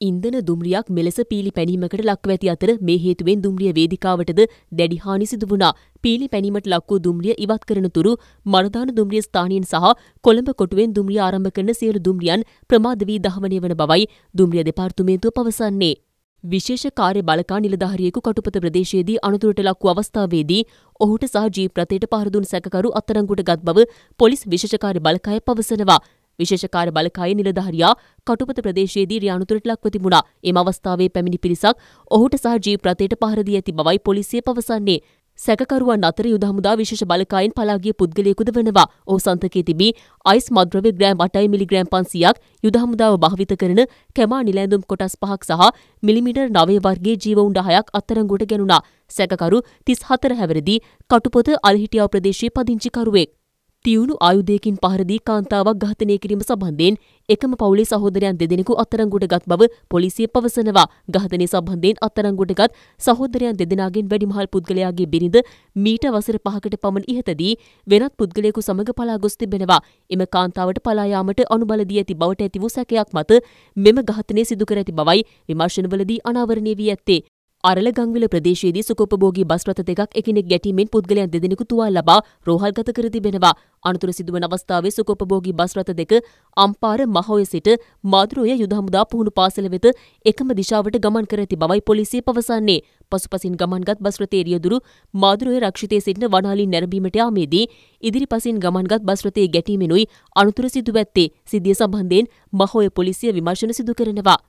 ඉන්දන දුම්රියක් මෙලෙස පීලි පැනීමකට ලක්ව ඇති අතර මේ හේතුවෙන් දුම්රිය වේදිකාවටද දැඩි හානි සිදු වුණා. පීලි පැනීමට ලක් වූ දුම්රිය ඉවත් කරන තුරු මරදාන දුම්රිය ස්ථානීන් සහ කොළඹ කොටුවෙන් දුම්රිය ආරම්භ කරන සියලු දුම්රියන් ප්‍රමාද වී දහවනය වන බවයි දුම්රිය දෙපාර්තමේන්තුව පවසන්නේ. විශේෂ කාර්ය බලකා නිලධාරියෙකු කටුපත ප්‍රදේශයේදී අනතුරට ලක් වූ අවස්ථාවේදී ඔහුට සහ ජීප් රථයට පහර දුන් සැකකරු අත්අඩංගුවට ගත් බව පොලිස් විශේෂ කාර්ය බලකාය පවසනවා. විශේෂකාර බලකායේ නිලධාරියා කටුපත ප්‍රදේශයේදී රියානුතුරට ලක්ව තිබුණා. එම අවස්ථාවේ පැමිණි පිරිසක් ඔහුට සහ ජීප් රථයට පහර දී ඇති බවයි පොලිසිය පවසන්නේ. සැකකරුවන් අතර යුද හමුදා විශේෂ බලකායෙන් පලා ගිය පුද්ගලයෙකුද වනවා. ඔහු සන්තකයේ තිබී අයිස් මද්‍රව්‍ය ග්‍රෑම් 8 මිලිග්‍රෑම් 500ක් යුද හමුදාව භාවිත කරන කැමා නිලැඳුම් කොටස් පහක් සහ මිලිමීටර් 9 වර්ගයේ ජීවඋණ්ඩ 6ක් අත්අඩංගුවට ගැනුණා. සැකකරු 34 හැවිරිදි කටුපොත අල්හිටියාව ප්‍රදේශයේ පදිංචිකරුවෙක්. තියුණු ආයුධයකින් පහරදී කාන්තාවක් ඝාතනය කිරීම සම්බන්ධයෙන් එකම පවුලේ සහෝදරයන් දෙදෙනෙකු අත්අඩංගුවට ගත් බව පොලිසිය පවසනවා. ඝාතනය සම්බන්ධයෙන් අත්අඩංගුවට ගත් සහෝදරයන් දෙදෙනාගෙන් වැඩිමහල් පුද්ගලයාගේ බිරිඳ මීට වසර පහකට පමණ ඉහතදී වෙනත් පුද්ගලයෙකු සමග පලා ගොස් තිබෙනවා. එම කාන්තාවට පලා යාමට අනුබල දී ඇති බවට ඇති වූ සැකයක් මත මෙම ඝාතනය සිදු කර ඇති බවයි විමර්ශනවලදී අනාවරණය වී ඇත්තේ. අරලගංවිල ප්‍රදේශයේදී සුකොපභෝගී බස් රථ දෙකක් එකිනෙක ගැටීමෙන් පුද්ගලයන් දෙදෙනෙකු තුවාල ලබා රෝහල්ගත කර තිබෙනවා. අනතුර සිදුවන අවස්ථාවේ සුකොපභෝගී බස් රථ දෙක අම්පාර මහෝය සිට මාදුරුය යුද හමුදා පුහුණු පාසල වෙත එකම දිශාවට ගමන් කර ඇති බවයි පොලිසිය පවසන්නේ. පසුපසින් ගමන්ගත් බස් රථයේ රියදුරු මාදුරුවේ රක්ෂිතයේ සිටින වනාලී නැරඹීමට යාමේදී ඉදිරිපසින් ගමන්ගත් බස් රථයේ ගැටීමෙනුයි අනතුර සිදුව ඇත්තේ. සිද්ධිය සම්බන්ධයෙන් මහෝය පොලිසිය විමර්ශන සිදු කරනවා.